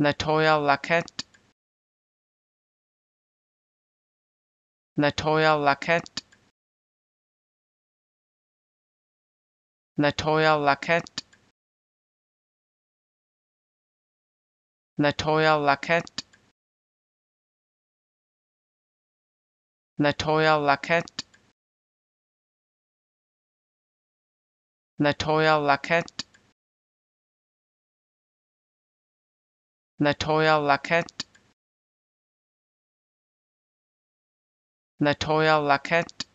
Latoya Lackett Latoya Lackett Latoya Lackett Latoya Lackett Latoya Lackett Latoya Lackett Latoya Luckett. Latoya Luckett.